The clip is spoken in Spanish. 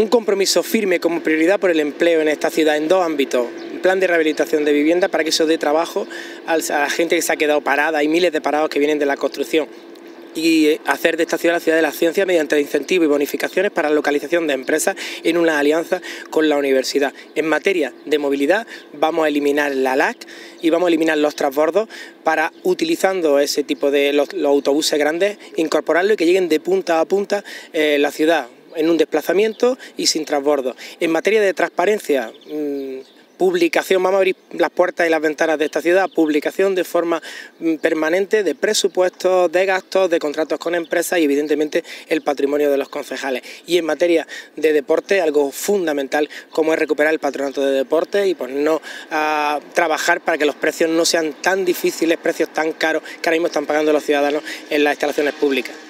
un compromiso firme como prioridad por el empleo en esta ciudad en dos ámbitos. Plan de rehabilitación de vivienda para que eso dé trabajo a la gente que se ha quedado parada. Hay miles de parados que vienen de la construcción y hacer de esta ciudad la ciudad de la ciencia mediante incentivos y bonificaciones para la localización de empresas en una alianza con la universidad. En materia de movilidad vamos a eliminar la LAC y vamos a eliminar los transbordos para, utilizando ese tipo de los, autobuses grandes, incorporarlo y que lleguen de punta a punta eh, la ciudad en un desplazamiento y sin transbordo. En materia de transparencia, mm, publicación, vamos a abrir las puertas y las ventanas de esta ciudad, publicación de forma mm, permanente de presupuestos, de gastos, de contratos con empresas y evidentemente el patrimonio de los concejales. Y en materia de deporte, algo fundamental como es recuperar el patronato de deporte y ponernos a trabajar para que los precios no sean tan difíciles, precios tan caros que ahora mismo están pagando los ciudadanos en las instalaciones públicas.